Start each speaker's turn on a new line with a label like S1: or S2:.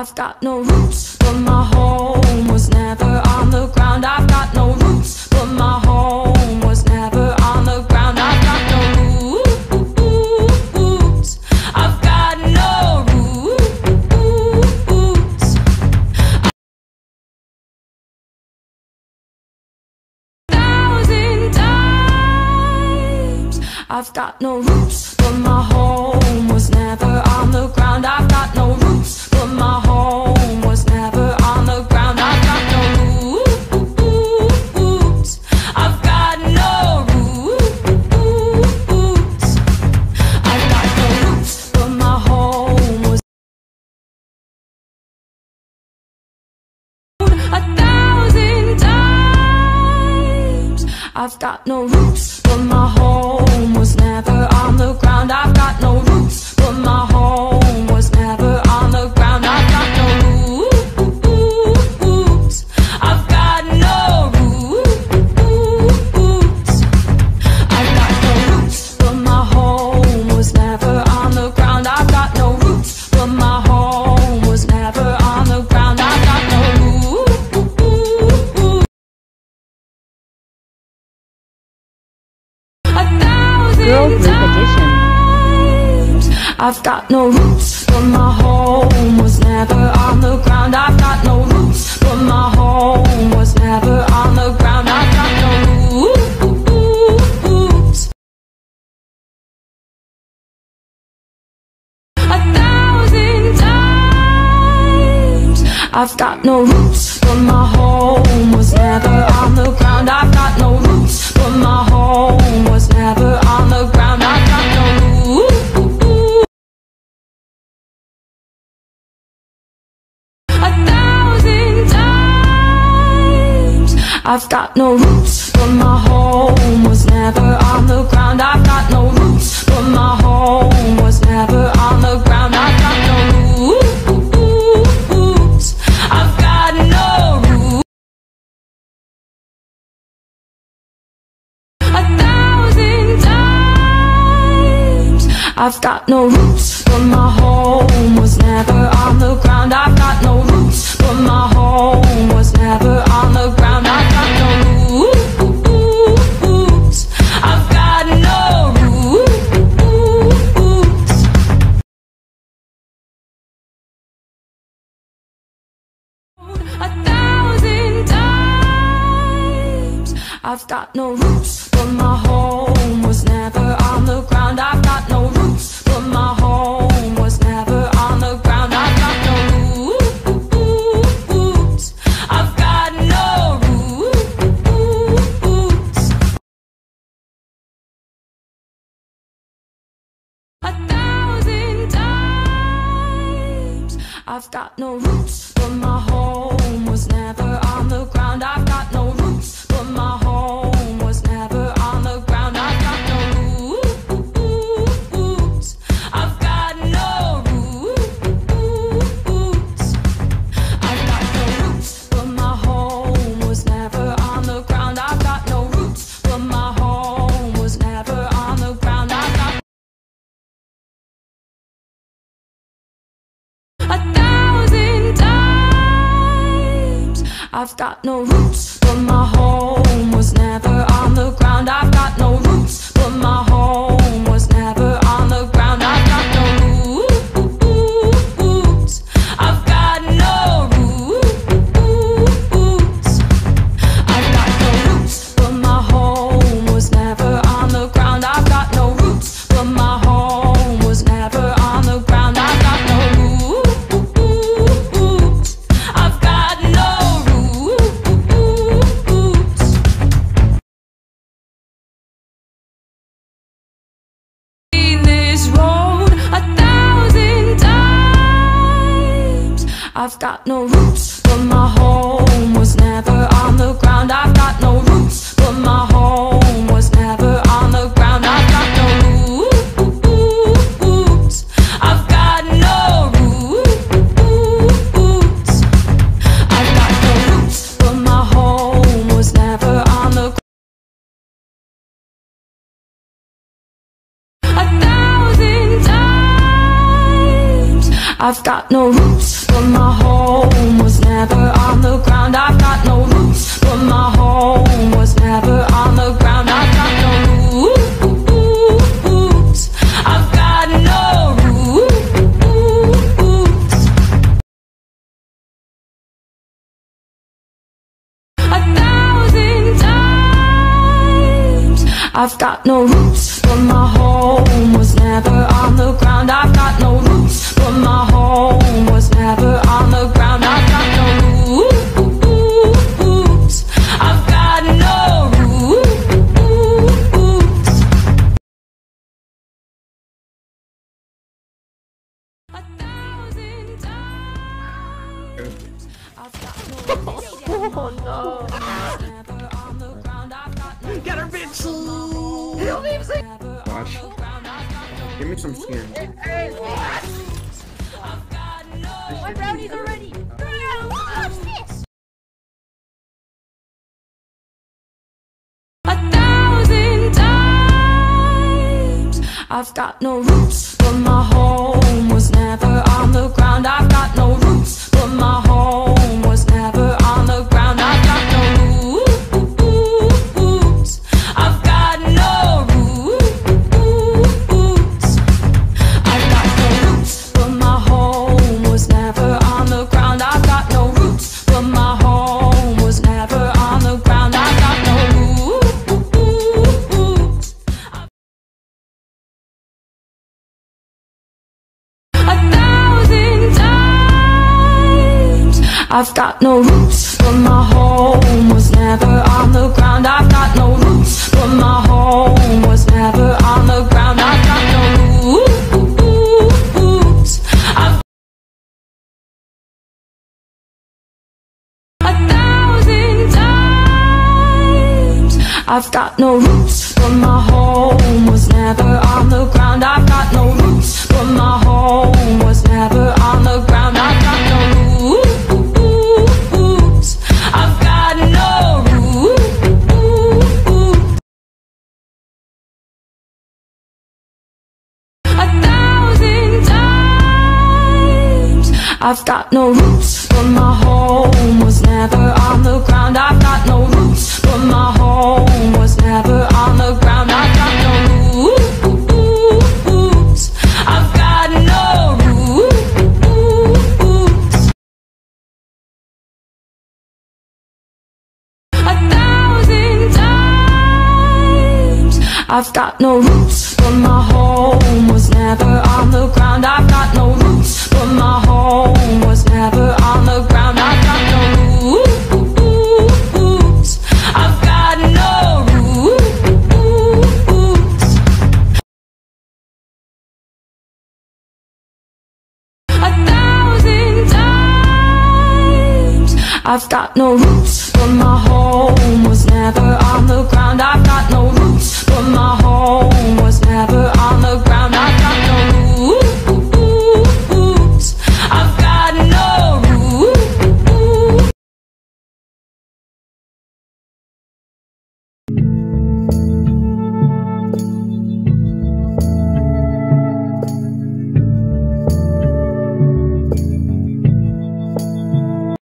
S1: I've got no roots, but my home was never on the ground. I've got no roots, but my home was never on the ground. I've got no roots. I've got no roots. A thousand times. I've got no roots, but my home was never on the ground. I've got no roots, I've got no roots, but my home was never on the ground. I've got no roots, but my home I've got no roots, but my home was never on the ground. I've got no roots, but my home was never on the ground. I've got no roots. A thousand times. I've got no roots, but my home was never on the ground. I've got no roots, but my I've got no roots, but my home was never on the ground. I've got no roots, but my home was never on the ground. I've got no roots. I've got no roots. A thousand times. I've got no roots, but my home was never on the ground. I've got no roots, but my home was never on the ground. I've got no roots, but my home was never on the ground. I've got no roots, but my home was never on the ground. I've got no roots. I've got no roots. A thousand times. I've got no roots, but my home was never on the ground. I've got no I've got no roots, but my home was never on the ground. I've got no roots, but my I've got no roots, but my home was never on the ground. I've got no roots, but my home was never on the ground. I've got no roots. I've got no roots. I've got no roots, but my home was never on the A I've got no roots, but my home was never on the ground. I've got no roots, but my home was never on the ground. I've got no roots. I've got no roots. A thousand times. I've got no roots, but my home was never times. I've got no roots.
S2: Oh no.
S3: Get her, bitch!
S1: never
S3: Watch. Give me some skin.
S2: My brownies are ready. Watch this.
S1: I've got no roots, but my home was never on the ground. I've got no roots, my home I've got no roots, but my home was never on the ground. I've got no roots, but my home was never on the ground. I've got no roots. I've a thousand times. I've got no roots, but my home was never I've got no roots, but my home was never on the ground. I've got no roots, but my home was never on the ground. I've got no roots. I've got no roots. A thousand times. I've got no roots, but my home was never on the ground. I've got no roots, but my home was never on the ground. I've got no roots, but my home was never on the